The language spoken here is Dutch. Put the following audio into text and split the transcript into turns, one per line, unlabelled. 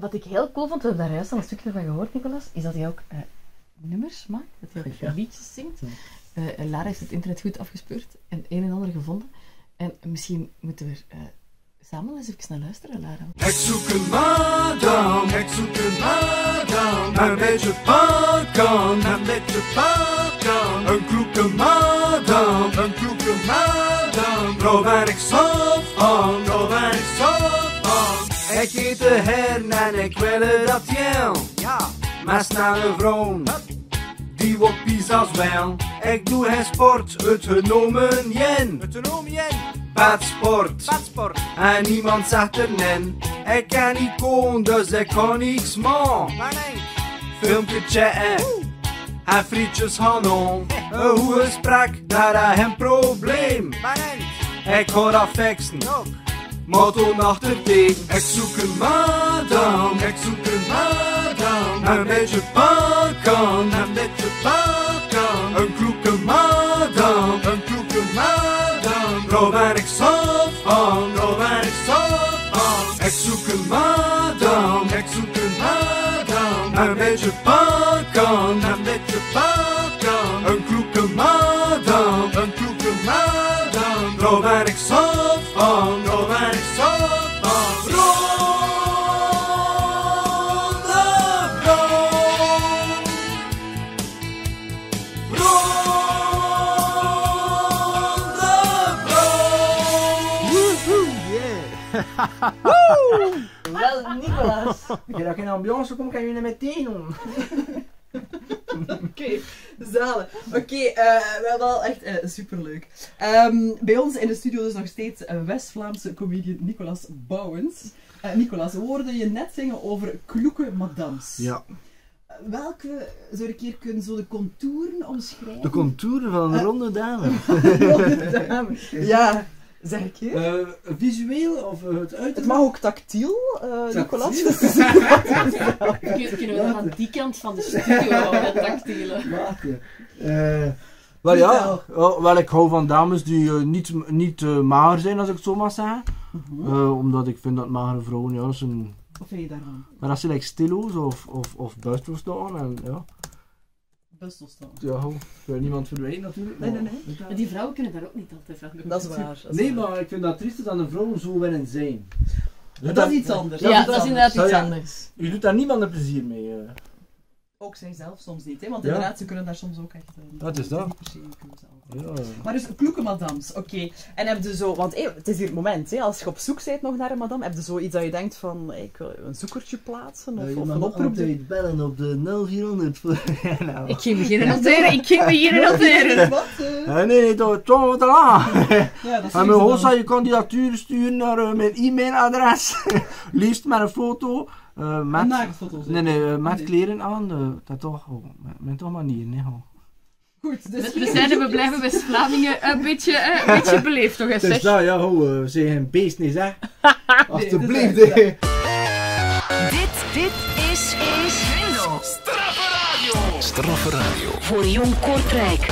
wat ik heel cool vond, we hebben daar juist al een stukje van gehoord, Nicolas, is dat hij ook eh, nummers maakt, dat hij ook
Ja.
liedjes zingt. Eh, Lara heeft het internet goed afgespeurd en een en ander gevonden. En misschien moeten we er eh, samen eens even naar luisteren, Lara.
Ik zoek een madame, ik zoek een madame. Een beetje pakken, een beetje pakken. Een kloeke madame, een kloeke madame. Daar ben ik zo Ik eet de heren en ik wil dat jij. Ja. Maar snelle vrouw, die wat pizza's wel. Ik doe geen sport, het genomen jen. Het genomen jen. Badsport. Badsport. En niemand zegt er nen. Ik kan niet komen, dus ik kan niks maken. Maar nee. Filmpje chatten. En frietjes gaan on. Een hoe gesprek, daar is een probleem. Maar nee. Ik ga dat fixen. Motto achterteen. Ik zoek een madame, ik zoek een madame. Een beetje pakken, een beetje pakken. Een kloeke madame, een kloeke madame. Daar ben ik zo van, daar ben ik zo van. Ik zoek een madame, ik zoek een madame. Een beetje pakken, een beetje pakken. Een kloeke madame, een kloeke madame. Daar ben ik zo
Wel, Nicolas!
Ik heb geen ambiance kom, kan je er meteen om.
Oké, zalen. Oké, eh, wel, wel echt eh, superleuk. Ehm, bij ons in de studio is nog steeds een West-Vlaamse comedian Nicolas Bouwens. Eh, Nicolas, we hoorden je net zingen over kloeke madams.
Ja.
Welke zou ik hier kunnen zo de contouren omschrijven?
De contouren van een ronde dame.
Ronde dame. Ja, zeg ik je.
Eh, visueel of het uiterlijk?
Het mag ook tactiel, eh, Nicolas.
Kun- Kunnen we dat aan die kant van de studio houden, dat tactiele?
Maken. Eh, wel ja, wel, wel, ik hou van dames die eh, niet, niet eh, mager zijn, als ik het zo mag zeggen. Eh, omdat ik vind dat magere vrouwen, ja, dat zijn...
Wat vind je daarvan?
Maar als ze like stilo's of, of, of en ja...
Best wel staan.
Ja, wil niemand verdwijnen natuurlijk.
Nee, nee, nee.
Maar die vrouwen kunnen daar ook niet altijd van.
Dat is waar. dat is
Nee,
waar.
maar ik vind dat triest dat een vrouw zo willen zijn.
Dat is iets anders.
Ja, dat is inderdaad iets anders.
Je doet daar niemand een plezier mee. eh.
Ook zij zelf soms niet, hè? want
Ja.
inderdaad, ze kunnen daar soms ook echt. niet-
Wat is dat?
niet per se.
Ja.
Maar dus kloeke madams, oké. En heb je zo, want het is hier het moment, hè, als je op zoek bent nog naar een madame, heb je zoiets dat je denkt van, ik wil een zoekertje plaatsen of, een oproep doen?
altijd bellen op de 0400. voor- Ja, nou.
Ik ging beginnen noteren, ik ging beginnen noteren.
Wat? eh?
Nee, nee, dat is toch wat te laat.
Ja, dat is
En mijn host je kandidatuur sturen naar eh, mijn e-mailadres. Liefst met een foto. Eh,
zeg.
Nee, nee, met
Nee.
kleren aan. eh, dat toch, oh, met, met toch manier, nee. Oh.
Goed, dus
We zijn we blijven West-Vlamingen een beetje, eh, een beetje beleefd toch eens,
Dus
zeg.
dat, ja, ho, zeg een beest niet, zeg. Alsjeblieft, hè.
Dit, dit is, is Grindel.
Straffe radio.
Voor Jong Kortrijk.